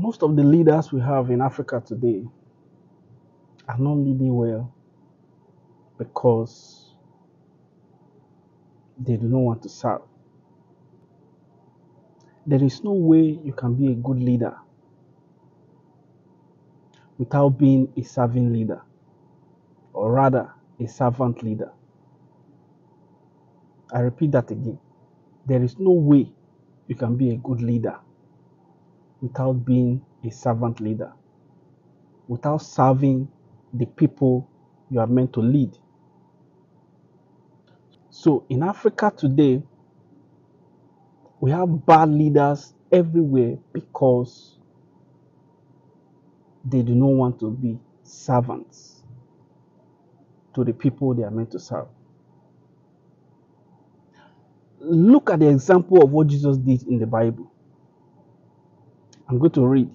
Most of the leaders we have in Africa today are not leading well because they do not want to serve. There is no way you can be a good leader without being a serving leader, or rather, a servant leader. I repeat that again. There is no way you can be a good leader without being a servant leader, without serving the people you are meant to lead. So in Africa today, we have bad leaders everywhere because they do not want to be servants to the people they are meant to serve. Look at the example of what Jesus did in the Bible. I'm going to read.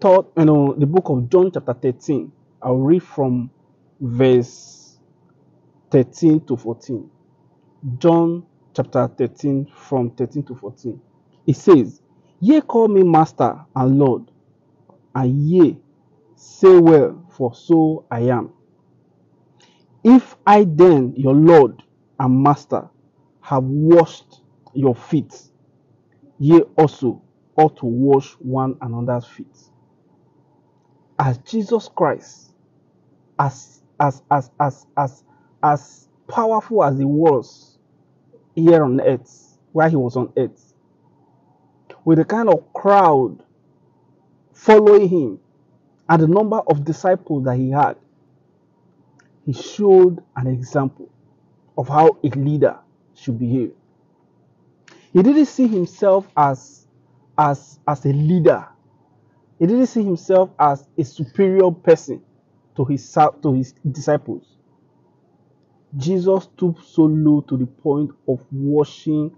Third, you know, the book of John, chapter 13. I'll read from verse 13 to 14. John chapter 13, from 13 to 14. It says, Ye call me Master and Lord, and ye say well, for so I am. If I then, your Lord and Master, have washed your feet, ye also ought to wash one another's feet. As Jesus Christ, as as as as as as powerful as he was here on earth, while he was on earth, with the kind of crowd following him and the number of disciples that he had, he showed an example of how a leader should behave. He didn't see himself as as as a leader. He didn't see himself as a superior person to his to his disciples. Jesus stooped so low to the point of washing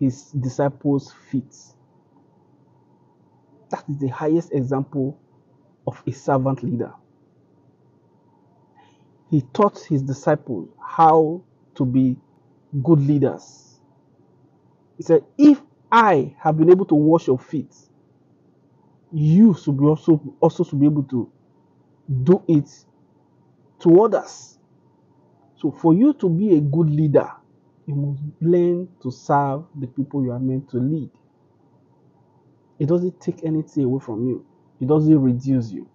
his disciples' feet. That is the highest example of a servant leader. He taught his disciples how to be good leaders. He said, If I have been able to wash your feet, you should be also, also should be able to do it to others. So for you to be a good leader, you must learn to serve the people you are meant to lead. It doesn't take anything away from you. It doesn't reduce you.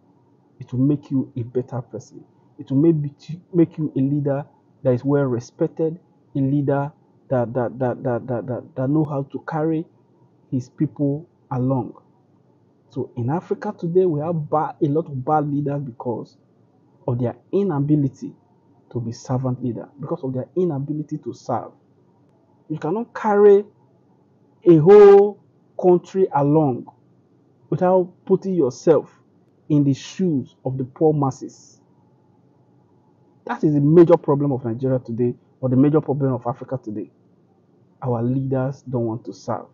It will make you a better person. It will maybe make you a leader that is well respected, a leader that that that that that that, that know how to carry his people along. So in Africa today, we have bad, a lot of bad leaders because of their inability to be servant leader, because of their inability to serve. You cannot carry a whole country along without putting yourself in the shoes of the poor masses. That is the major problem of Nigeria today, or the major problem of Africa today. Our leaders don't want to serve.